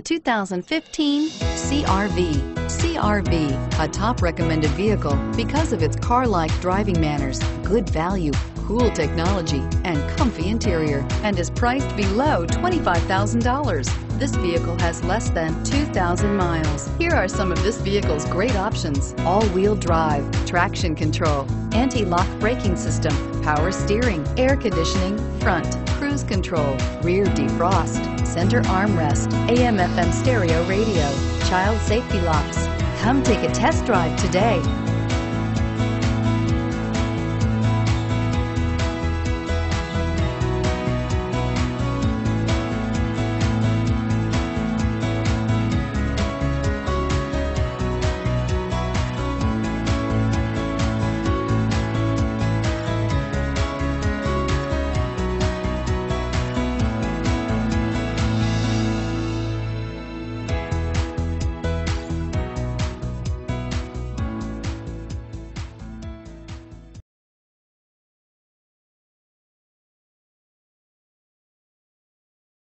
2015 CRV. CRV, a top recommended vehicle because of its car-like driving manners, good value, cool technology, and comfy interior, and is priced below $25,000. This vehicle has less than 2,000 miles. Here are some of this vehicle's great options. All-wheel drive, traction control, anti-lock braking system, power steering, air conditioning, front, cruise control, rear defrost, center armrest, AM FM stereo radio, child safety locks. Come take a test drive today.